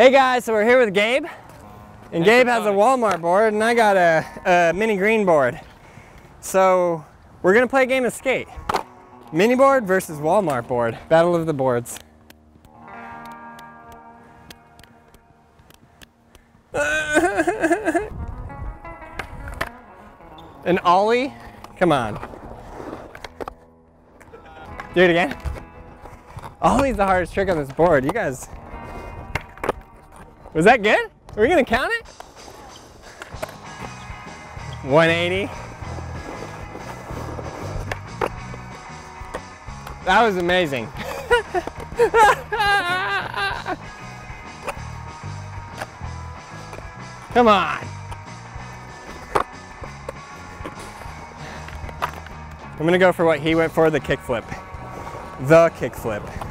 Hey guys, so we're here with Gabe. And Gabe has a Walmart board and I got a, a mini green board. So we're gonna play a game of skate. Mini board versus Walmart board. Battle of the boards. An ollie? Come on. Do it again. Ollie's the hardest trick on this board. You guys. Was that good? Are we gonna count it? 180. That was amazing. Come on. I'm gonna go for what he went for, the kickflip. The kickflip.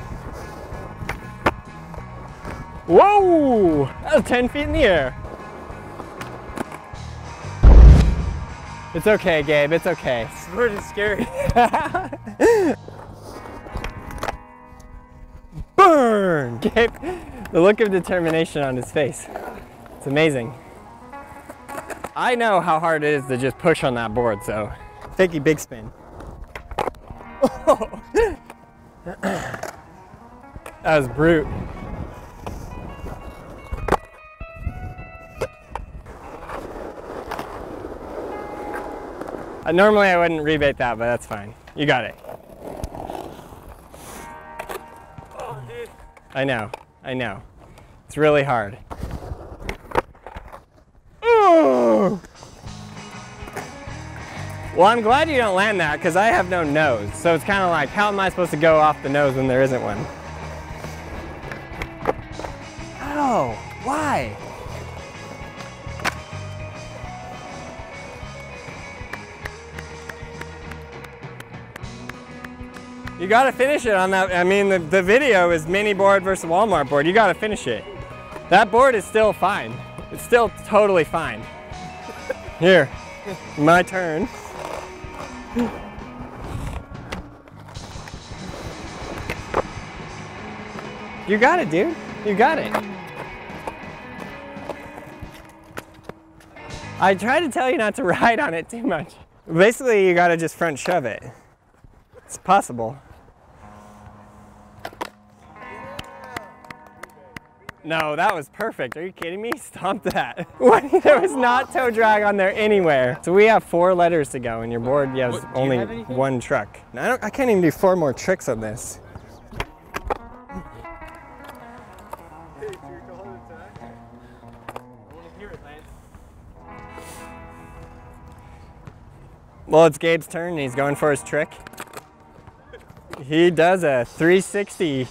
Whoa! That was 10 feet in the air. It's okay, Gabe, it's okay. Sport is scary. Burn! Gabe, the look of determination on his face. It's amazing. I know how hard it is to just push on that board, so fakey big spin. that was brute. Uh, normally I wouldn't rebate that, but that's fine. You got it. I know, I know. It's really hard. Well, I'm glad you don't land that because I have no nose. So it's kind of like, how am I supposed to go off the nose when there isn't one? Oh, why? You gotta finish it on that. I mean, the, the video is mini board versus Walmart board. You gotta finish it. That board is still fine. It's still totally fine. Here, my turn. You got it, dude. You got it. I try to tell you not to ride on it too much. Basically, you gotta just front shove it. It's possible. No, that was perfect. Are you kidding me? Stop that. There was not toe drag on there anywhere. So we have four letters to go, and your board has What, only one truck. I don't. I can't even do four more tricks on this. Well, it's Gabe's turn, and he's going for his trick. He does a 360,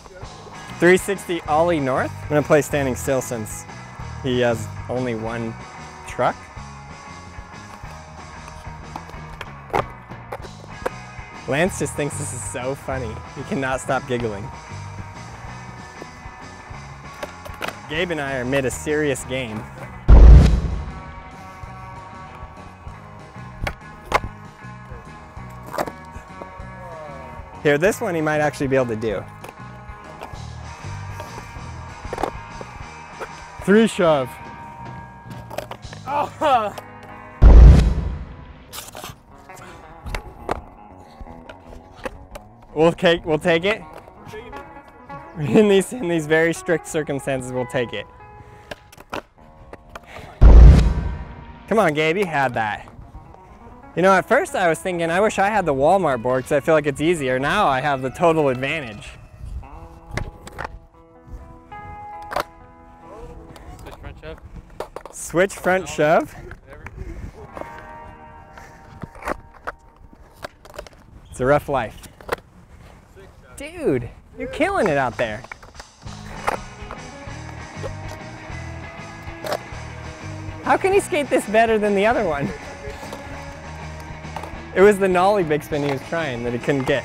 360 ollie north. I'm gonna play standing still since he has only one truck. Lance just thinks this is so funny. He cannot stop giggling. Gabe and I are mid a serious game. Here, this one he might actually be able to do. Three shove. Oh, We'll take we'll take it. In these in these very strict circumstances, we'll take it. Come on, Gabe, you had that. You know, at first I was thinking I wish I had the Walmart board because I feel like it's easier. Now I have the total advantage. Switch front shove. It's a rough life. Dude, you're killing it out there. How can he skate this better than the other one? It was the nollie big spin he was trying that he couldn't get.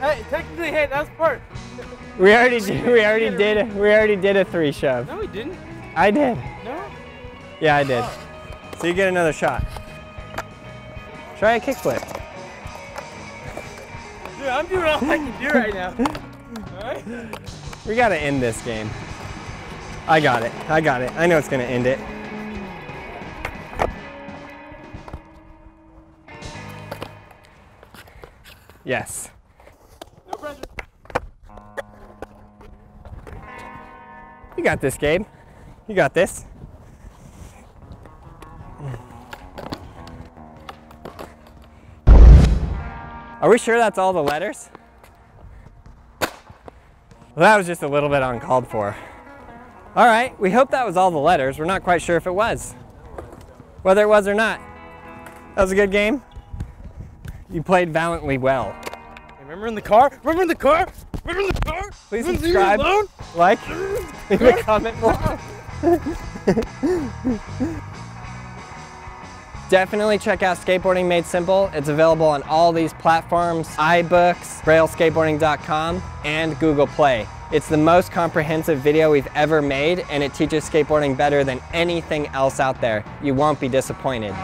Hey, technically, hey, that's part. We already did, we already did a, we already did a three shove. No, we didn't. I did. No. Yeah, I did. So you get another shot. Try a kickflip. Dude, I'm doing all I can do right now. Alright? We gotta end this game. I got it. I got it. I know it's gonna end it. Yes. You got this, Gabe. You got this. Are we sure that's all the letters? Well, that was just a little bit uncalled for. All right, we hope that was all the letters. We're not quite sure if it was. Whether it was or not. That was a good game. You played valiantly well. Hey, remember in the car? Remember in the car? Remember in the car? Please Remember subscribe. Like, leave a comment below. Definitely check out Skateboarding Made Simple. It's available on all these platforms, iBooks, brailleskateboarding.com, and Google Play. It's the most comprehensive video we've ever made, and it teaches skateboarding better than anything else out there. You won't be disappointed.